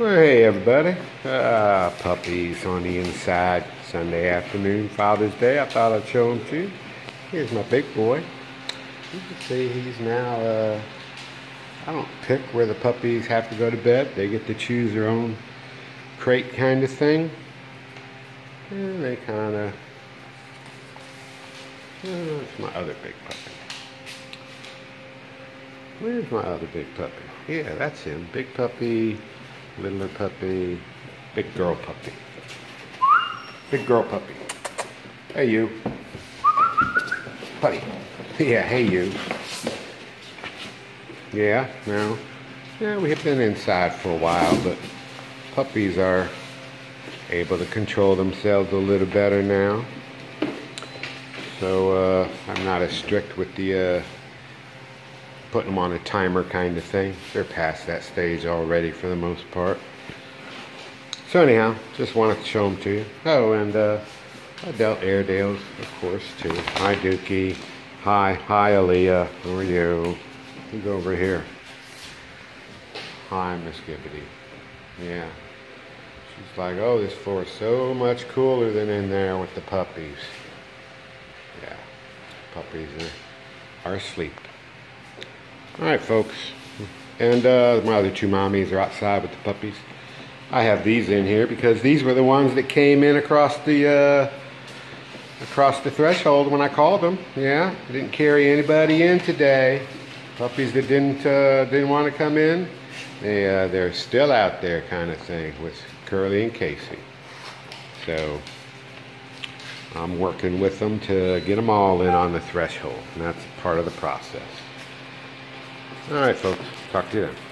Well, hey everybody. Uh, puppies on the inside. Sunday afternoon, Father's Day. I thought I'd show them to you. Here's my big boy. You can see he's now, uh, I don't pick where the puppies have to go to bed. They get to choose their own crate kind of thing. And they kind of, oh, it's my other big puppy. Where's my other big puppy? Yeah, that's him. Big puppy, littler puppy, big girl puppy. Big girl puppy. Hey, you. Buddy. Yeah, hey, you. Yeah, no. Yeah, we have been inside for a while, but puppies are able to control themselves a little better now. So uh, I'm not as strict with the uh, putting them on a timer kind of thing. They're past that stage already for the most part. So anyhow, just wanted to show them to you. Oh, and uh, I dealt Airedales, of course, too. Hi, Dookie. Hi, hi, Aaliyah. How are you? You go over here. Hi, Miss Gibbattee. Yeah. She's like, oh, this floor is so much cooler than in there with the puppies. Yeah, puppies are, are asleep. All right, folks. And uh, my other two mommies are outside with the puppies. I have these in here because these were the ones that came in across the uh, across the threshold when I called them. Yeah, I didn't carry anybody in today. Puppies that didn't uh, didn't want to come in, they uh, they're still out there, kind of thing, with Curly and Casey. So I'm working with them to get them all in on the threshold, and that's part of the process. All right, folks. Talk to you then.